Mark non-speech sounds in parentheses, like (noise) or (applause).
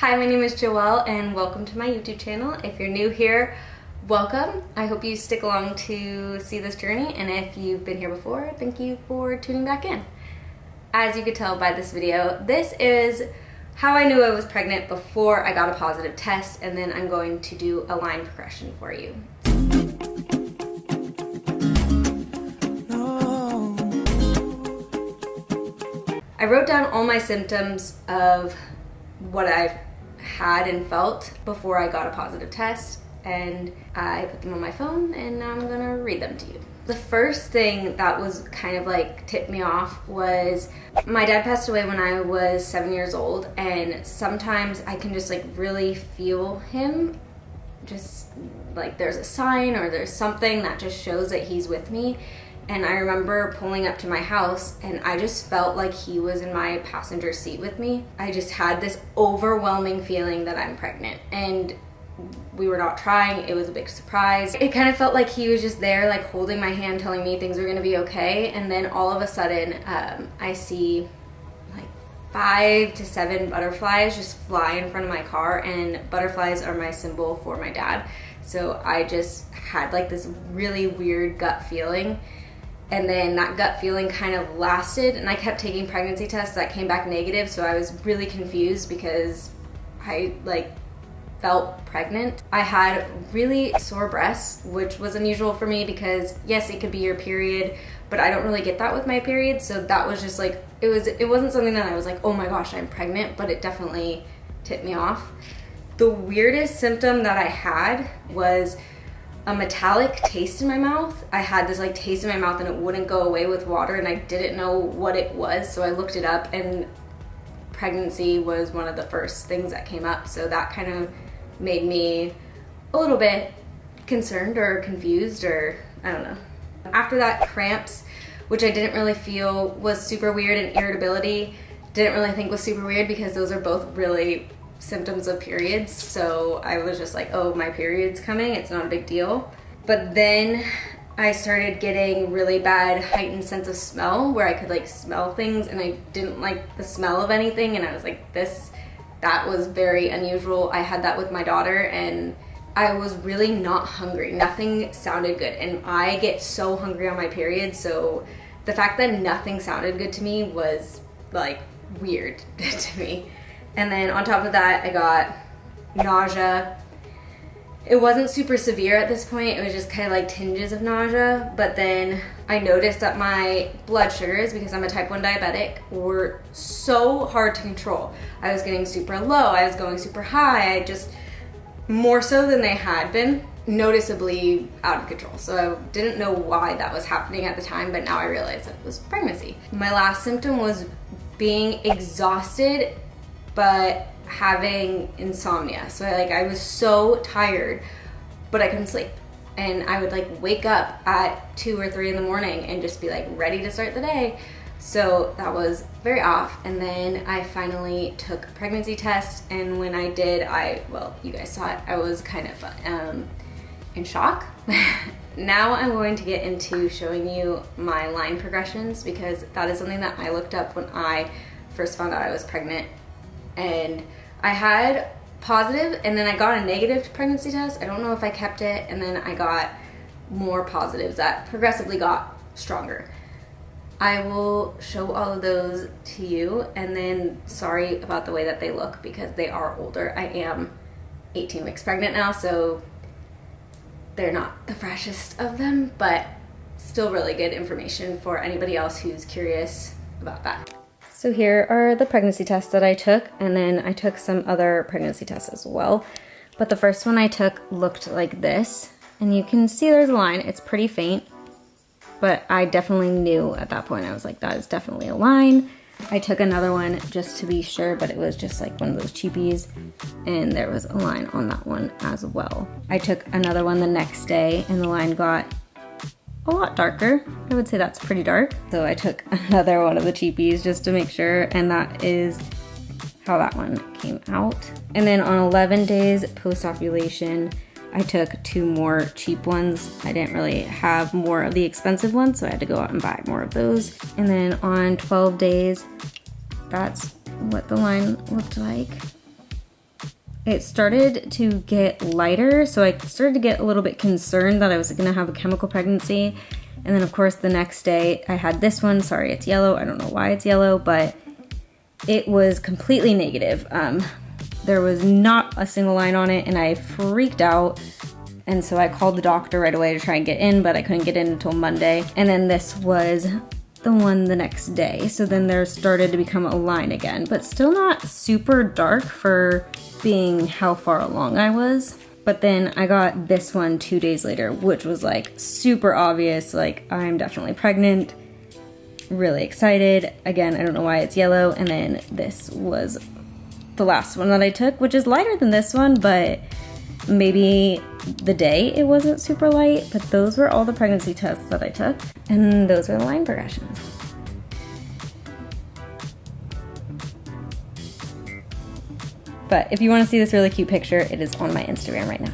Hi, my name is Joelle and welcome to my YouTube channel. If you're new here, welcome. I hope you stick along to see this journey and if you've been here before, thank you for tuning back in. As you could tell by this video, this is how I knew I was pregnant before I got a positive test and then I'm going to do a line progression for you. I wrote down all my symptoms of what I've had and felt before I got a positive test and I put them on my phone and now I'm gonna read them to you. The first thing that was kind of like tipped me off was my dad passed away when I was seven years old and sometimes I can just like really feel him just like there's a sign or there's something that just shows that he's with me and I remember pulling up to my house and I just felt like he was in my passenger seat with me. I just had this overwhelming feeling that I'm pregnant and we were not trying. It was a big surprise. It kind of felt like he was just there like holding my hand telling me things were gonna be okay and then all of a sudden um, I see like five to seven butterflies just fly in front of my car and butterflies are my symbol for my dad. So I just had like this really weird gut feeling and then that gut feeling kind of lasted and I kept taking pregnancy tests that came back negative so I was really confused because I like felt pregnant. I had really sore breasts which was unusual for me because yes it could be your period but I don't really get that with my period so that was just like it was it wasn't something that I was like oh my gosh I'm pregnant but it definitely tipped me off. The weirdest symptom that I had was a metallic taste in my mouth. I had this like taste in my mouth and it wouldn't go away with water and I didn't know what it was. So I looked it up and pregnancy was one of the first things that came up. So that kind of made me a little bit concerned or confused or I don't know. After that, cramps, which I didn't really feel was super weird and irritability, didn't really think was super weird because those are both really symptoms of periods. So I was just like, oh, my period's coming. It's not a big deal. But then I started getting really bad heightened sense of smell where I could like smell things and I didn't like the smell of anything. And I was like, this, that was very unusual. I had that with my daughter and I was really not hungry. Nothing sounded good. And I get so hungry on my period. So the fact that nothing sounded good to me was like weird (laughs) to me. And then on top of that, I got nausea. It wasn't super severe at this point. It was just kind of like tinges of nausea. But then I noticed that my blood sugars, because I'm a type 1 diabetic, were so hard to control. I was getting super low. I was going super high. I just, more so than they had been, noticeably out of control. So I didn't know why that was happening at the time, but now I realize it was pregnancy. My last symptom was being exhausted but having insomnia. So like I was so tired, but I couldn't sleep. And I would like wake up at two or three in the morning and just be like ready to start the day. So that was very off. And then I finally took a pregnancy test. And when I did, I, well, you guys saw it, I was kind of um, in shock. (laughs) now I'm going to get into showing you my line progressions because that is something that I looked up when I first found out I was pregnant and I had positive and then I got a negative pregnancy test. I don't know if I kept it and then I got more positives that progressively got stronger. I will show all of those to you and then sorry about the way that they look because they are older. I am 18 weeks pregnant now so they're not the freshest of them but still really good information for anybody else who's curious about that. So here are the pregnancy tests that I took, and then I took some other pregnancy tests as well. But the first one I took looked like this, and you can see there's a line. It's pretty faint, but I definitely knew at that point. I was like, that is definitely a line. I took another one just to be sure, but it was just like one of those cheapies, and there was a line on that one as well. I took another one the next day, and the line got a lot darker. I would say that's pretty dark. So I took (laughs) another one of the cheapies just to make sure and that is how that one came out. And then on 11 days post-ovulation, I took two more cheap ones. I didn't really have more of the expensive ones, so I had to go out and buy more of those. And then on 12 days, that's what the line looked like. It started to get lighter, so I started to get a little bit concerned that I was gonna have a chemical pregnancy. And then, of course, the next day I had this one. Sorry, it's yellow. I don't know why it's yellow, but it was completely negative. Um, there was not a single line on it, and I freaked out. And so I called the doctor right away to try and get in, but I couldn't get in until Monday. And then this was the one the next day. So then there started to become a line again, but still not super dark for being how far along I was. But then I got this one two days later, which was like super obvious, like I'm definitely pregnant. Really excited. Again, I don't know why it's yellow. And then this was the last one that I took, which is lighter than this one, but maybe the day it wasn't super light, but those were all the pregnancy tests that I took, and those were the line progressions. But if you want to see this really cute picture, it is on my Instagram right now.